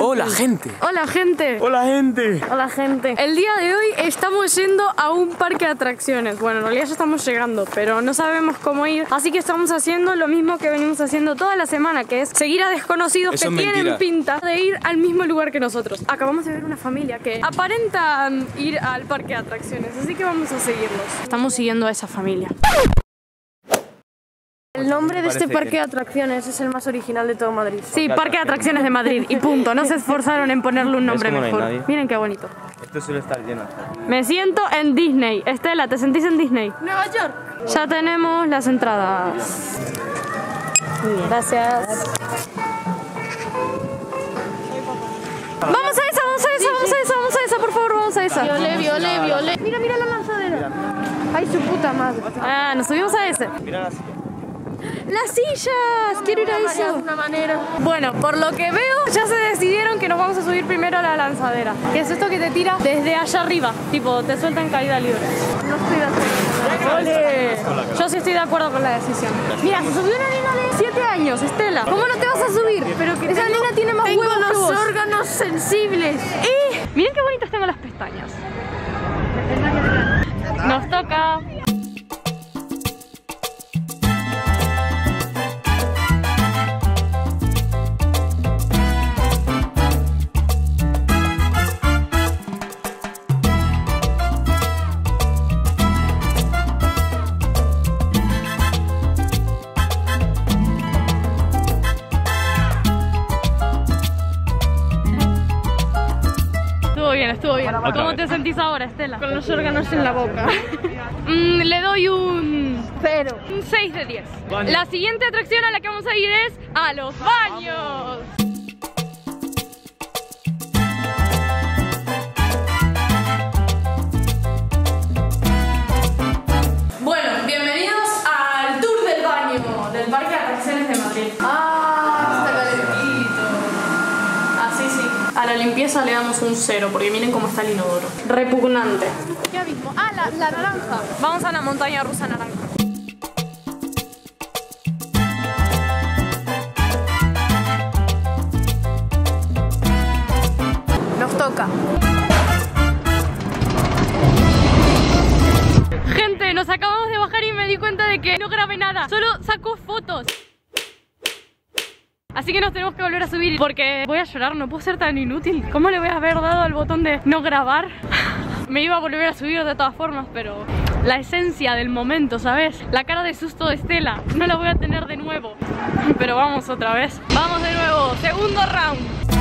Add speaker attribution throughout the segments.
Speaker 1: Hola, gente.
Speaker 2: Hola gente.
Speaker 1: Hola, gente.
Speaker 2: Hola gente. El día de hoy estamos yendo a un parque de atracciones. Bueno, en realidad ya estamos llegando, pero no sabemos cómo ir. Así que estamos haciendo lo mismo que venimos haciendo toda la semana, que es seguir a desconocidos
Speaker 1: Eso
Speaker 2: que
Speaker 1: es
Speaker 2: tienen
Speaker 1: mentira.
Speaker 2: pinta de ir al mismo lugar que nosotros. Acabamos de ver una familia que aparenta ir al parque de atracciones, así que vamos a seguirlos. Estamos siguiendo a esa familia. El nombre de este parque
Speaker 1: que-
Speaker 2: de atracciones es el más original de todo Madrid. Sí, Parque de Atracciones de Madrid y punto. No se esforzaron en ponerle un nombre
Speaker 1: no
Speaker 2: mejor.
Speaker 1: nadie?
Speaker 2: Miren qué bonito.
Speaker 1: Esto suele estar lleno.
Speaker 2: Me siento en Disney. Estela, ¿te sentís en Disney?
Speaker 3: Nueva York.
Speaker 2: Ya tenemos las entradas. Gracias. Vamos a esa, vamos a esa, vamos a esa, vamos a esa, por favor, vamos a esa.
Speaker 3: Viole, viole, viole.
Speaker 2: Mira, mira la lanzadera. Ay, su puta madre. Ah, nos subimos a ese.
Speaker 1: Mira.
Speaker 2: Las sillas, quiero ir a
Speaker 3: De
Speaker 2: eso.
Speaker 3: una manera.
Speaker 2: Bueno, por lo que veo, ya se decidieron que nos vamos a subir primero a la lanzadera. Que es esto que te tira desde allá arriba. Tipo, te suelta en caída libre.
Speaker 3: No estoy de acuerdo.
Speaker 2: Ole. Yo sí estoy de acuerdo con la decisión. Mira, se subió una nena de 7 años, Estela. ¿Cómo no te vas a subir? Pero que esa nena tiene más
Speaker 3: Tengo
Speaker 2: huevos que
Speaker 3: los
Speaker 2: vos.
Speaker 3: órganos sensibles.
Speaker 2: ¡Eh! Miren qué bonitas tengo las pestañas. Nos toca. Bien, estuvo bien. ¿Cómo te sentís ahora, Estela?
Speaker 3: Con los órganos en la boca.
Speaker 2: Mm, le doy un
Speaker 3: Pero.
Speaker 2: Un 6 de 10.
Speaker 1: Baño.
Speaker 2: La siguiente atracción a la que vamos a ir es a los baños. Le damos un 0 porque miren cómo está el inodoro. Repugnante.
Speaker 3: ¿Qué abismo? Ah, la naranja.
Speaker 2: Vamos a la montaña rusa naranja.
Speaker 3: Nos toca.
Speaker 2: Gente, nos acabamos de bajar y me di cuenta de que no grabé nada, solo saco fotos. Que nos tenemos que volver a subir porque voy a llorar, no puedo ser tan inútil. ¿Cómo le voy a haber dado al botón de no grabar? Me iba a volver a subir de todas formas, pero la esencia del momento, ¿sabes? La cara de susto de Estela, no la voy a tener de nuevo. Pero vamos otra vez. Vamos de nuevo, segundo round.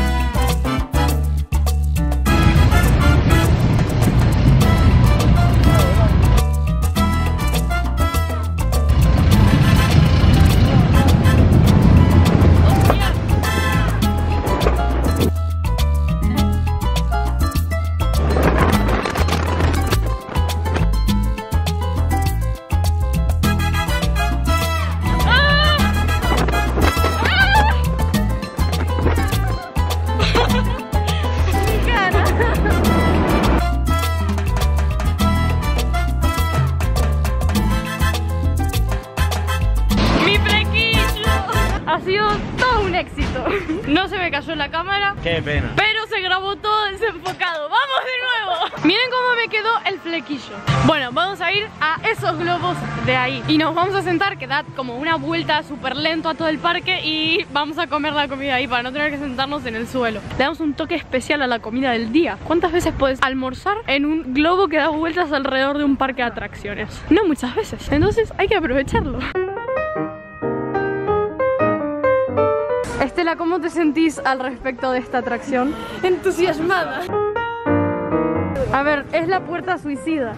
Speaker 1: Qué pena.
Speaker 2: pero se grabó todo desenfocado. ¡Vamos de nuevo! Miren cómo me quedó el flequillo. Bueno, vamos a ir a esos globos de ahí. Y nos vamos a sentar, que da como una vuelta súper lento a todo el parque y vamos a comer la comida ahí para no tener que sentarnos en el suelo. Le damos un toque especial a la comida del día. ¿Cuántas veces puedes almorzar en un globo que da vueltas alrededor de un parque de atracciones? No muchas veces. Entonces hay que aprovecharlo. Estela, ¿cómo te sentís al respecto de esta atracción?
Speaker 3: Entusiasmada.
Speaker 2: A ver, es la puerta suicida.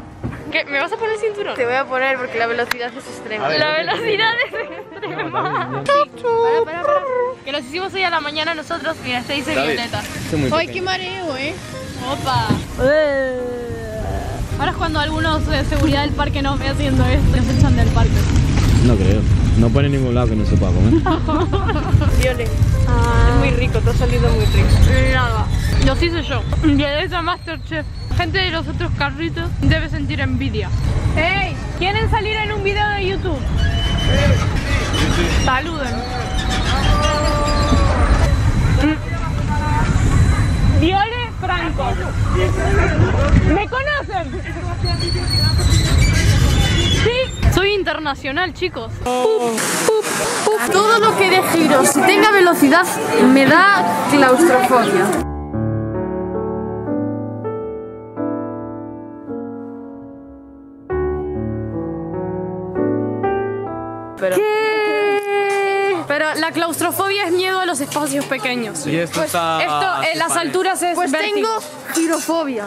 Speaker 2: ¿Qué? ¿Me vas a poner el cinturón?
Speaker 3: Te voy a poner porque la velocidad es extrema.
Speaker 1: Ver.
Speaker 2: La velocidad es extrema.
Speaker 3: Para, para, para.
Speaker 2: Que nos hicimos hoy a la mañana nosotros. Mira, este dice. Violeta.
Speaker 3: Ay, qué mareo, eh.
Speaker 2: Opa. Ahora es cuando algunos de seguridad del parque no me haciendo esto. Nos echan del parque.
Speaker 4: No creo. No pone en ningún lado que no sepa comer.
Speaker 3: Viole.
Speaker 2: Ah.
Speaker 3: Es muy rico, te ha salido muy rico.
Speaker 2: Nada. Los hice yo. Violeta Masterchef. Gente de los otros carritos debe sentir envidia. ¡Ey! ¿Quieren salir en un video de YouTube? Sí. Saluden. Viole Franco. ¿Me conocen? Pup, pup. Todo lo que dé giros y tenga velocidad me da claustrofobia.
Speaker 3: Pero-
Speaker 2: ¿Qué? Pero la claustrofobia es miedo a los espacios pequeños.
Speaker 1: Y esto está.
Speaker 2: Esto en las alturas es
Speaker 3: Pues
Speaker 2: vértigo.
Speaker 3: tengo girofobia.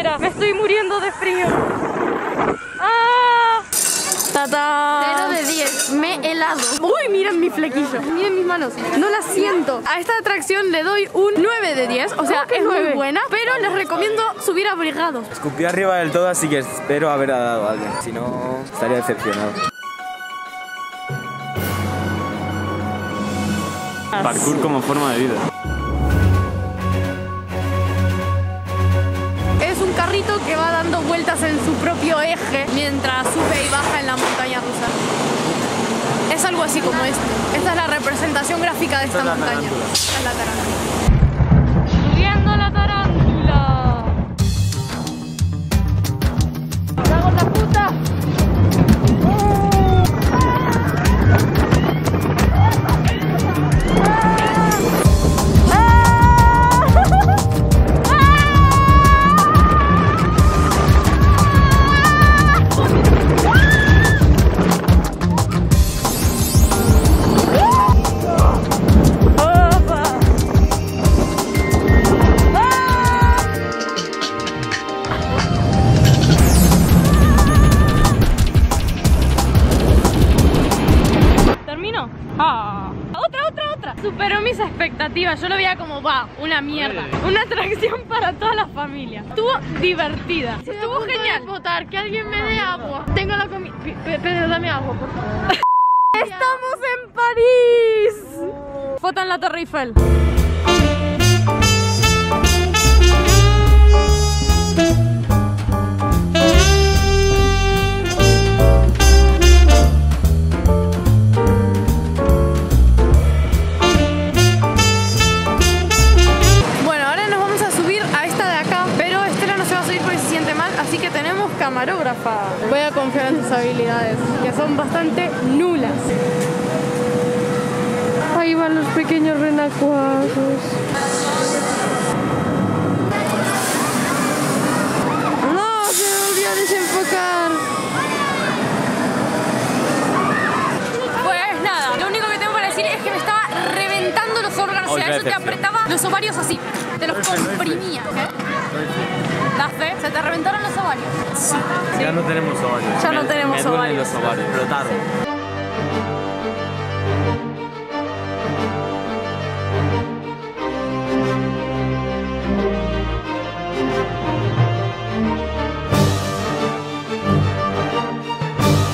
Speaker 2: Me estoy muriendo de frío. ¡Ah! ¡Tata!
Speaker 3: 0 de 10. Me he helado.
Speaker 2: Uy, miren mi flequillo.
Speaker 3: Miren mis manos. No las siento.
Speaker 2: A esta atracción le doy un 9 de 10, o sea,
Speaker 3: ¿Cómo que
Speaker 2: es muy buena, pero les recomiendo subir abrigados.
Speaker 1: Escupí arriba del todo, así que espero haber dado a alguien. Si no, estaría decepcionado. Parkour como forma de vida.
Speaker 2: En su propio eje mientras sube y baja en la montaña rusa. Es algo así como este. Esta es la representación gráfica de esta montaña. Esta es la tarántula. Yo lo veía como, va, una mierda. Una atracción para toda la familia. Estuvo divertida. Estuvo genial.
Speaker 3: votar, que alguien me dé agua. Tengo la comida. Pedro, dame agua, por favor.
Speaker 2: ¡Estamos en París! Foto en la Torre Eiffel. Confiar en sus habilidades, que son bastante nulas. Ahí van los pequeños renacuajos. No, se me olvidó desenfocar. Pues nada, lo único que tengo para decir es que me estaba reventando los órganos, o sea, eso te apretaba los ovarios así, te los comprimía. ¿Qué? ¿Das fe? ¿Se te reventaron los ovarios?
Speaker 1: Ya no tenemos ovarios.
Speaker 2: Ya no tenemos
Speaker 1: me
Speaker 2: ovarios.
Speaker 1: los ovarios, explotaron.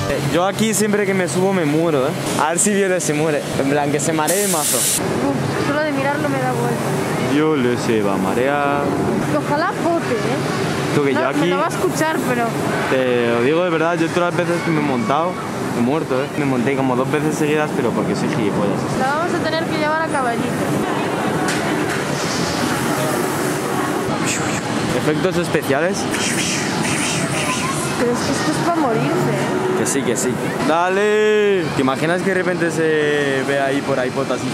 Speaker 1: Eh, Yo aquí siempre que me subo me muero, ¿eh? A ver si Violet se muere. En plan, que se maree mazo.
Speaker 3: Uf, solo de mirarlo me da vuelta.
Speaker 1: Violet se va a marear.
Speaker 3: Ojalá pote, ¿eh?
Speaker 1: Tú que
Speaker 3: No,
Speaker 1: yo aquí,
Speaker 3: lo va a escuchar, pero.
Speaker 1: te lo digo de verdad, yo todas las veces que me he montado, he muerto, ¿eh? Me monté como dos veces seguidas, pero porque soy gilipollas.
Speaker 3: La vamos a tener que llevar a caballito.
Speaker 1: Efectos especiales.
Speaker 3: Pero es que esto es para morirse, ¿eh?
Speaker 1: Que sí, que sí. ¡Dale! ¿Te imaginas que de repente se ve ahí por ahí pota así?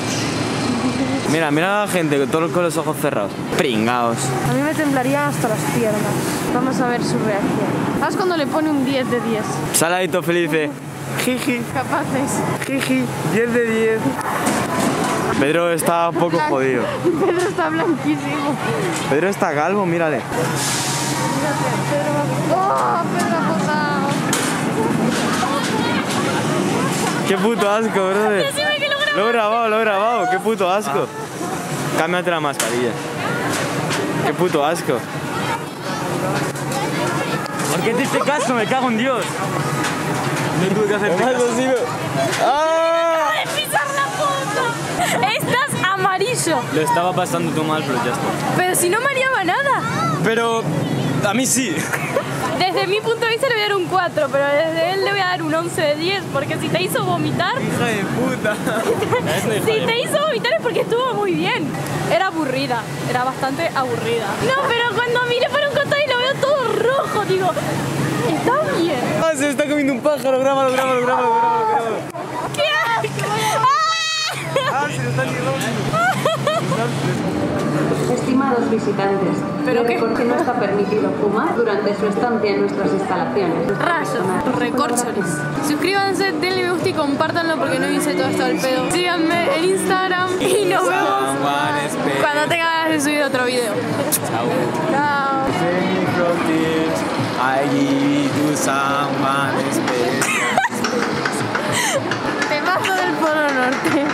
Speaker 1: Mira, mira a la gente con todos con los ojos cerrados. Pringaos.
Speaker 3: A mí me temblarían hasta las piernas. Vamos a ver su reacción. ¿Sabes cuando le pone un 10 de 10?
Speaker 1: Sale ahí todo feliz dice, jiji,
Speaker 3: Capaces.
Speaker 1: jiji, 10 de 10. Pedro está un poco jodido.
Speaker 3: Pedro está blanquísimo.
Speaker 1: Pedro está calvo, mírale.
Speaker 3: Mírate, Pedro va... ¡Oh, Pedro!
Speaker 1: Qué puto asco, brother. Lo he grabado, lo he grabado. Qué puto asco. Cámbiate la mascarilla. Qué puto asco. ¿Por qué te hice caso? Me cago en Dios. No tuve que hacer caso. ¡Ah!
Speaker 2: pisar la foto! Estás amarillo.
Speaker 1: Lo estaba pasando tú mal, pero ya está.
Speaker 2: Pero si no mareaba nada.
Speaker 1: Pero A mí sí.
Speaker 2: Desde mi punto de vista le voy a dar un 4, pero desde él le voy a dar un 11 de 10, porque si te hizo vomitar,
Speaker 1: Hija de puta.
Speaker 2: si te hizo vomitar es porque estuvo muy bien. Era aburrida, era bastante aburrida. No, pero cuando miré para un costado y lo veo todo rojo, digo, está bien.
Speaker 1: Ah, se está comiendo un pájaro, grábalo, grábalo, grábalo, grábalo, grábalo.
Speaker 2: ¡Qué asco! ¡Ah!
Speaker 1: Ah, se lo están
Speaker 5: Visitantes,
Speaker 2: ¿Pero qué?
Speaker 5: porque no está permitido fumar durante su estancia en nuestras instalaciones.
Speaker 2: Rayos, recorchones. Suscríbanse, denle me gusta y compártanlo porque no hice todo esto al pedo. Síganme en Instagram y nos vemos cuando tenga ganas de subir otro video.
Speaker 1: Chao.
Speaker 2: Chao. Te paso del Polo Norte.